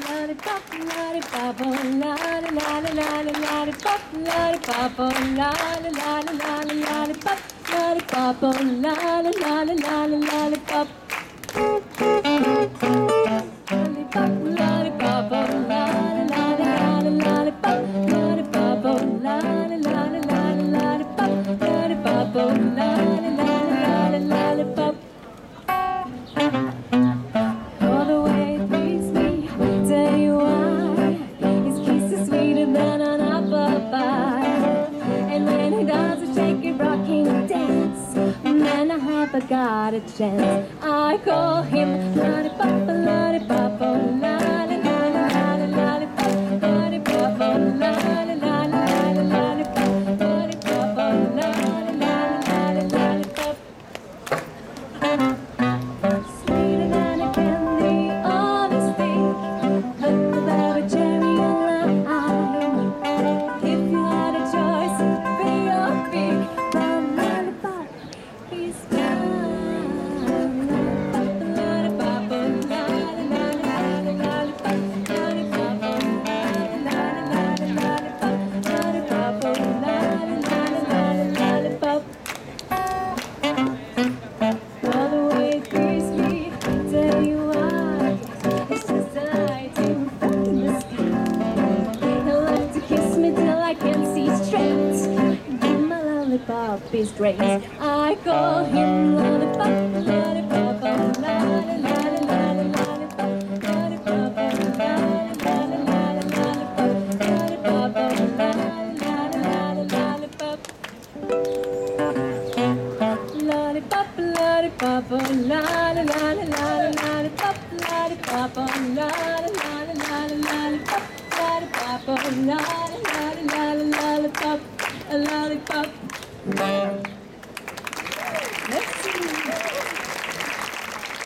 lollipop, lollipop, oh, lolly, lolly, lolly, lollipop, lollipop, oh, lolly, lolly, lolly, lollipop, lollipop, oh, lolly, lolly, lolly, lollipop. Lollipop, lollipop, oh, lolly, lolly, lolly, lollipop, lollipop, oh, lolly, lolly, lolly, lollipop, lollipop, oh, lolly, lolly, haven't got a chance. I call him lollipop, lollipop is great. I call him lollipop, lollipop, oh, lolly, lolly, lolly, lollipop, lollipop, oh, lolly, lolly, lolly, lollipop, lollipop, oh, lolly, lolly, lolly, lollipop. Lollipop, lollipop, oh, lolly, lolly, lolly, lollipop, lollipop, oh, lolly, lolly, lolly, lollipop, lollipop, oh, lolly, lolly, a lollipop.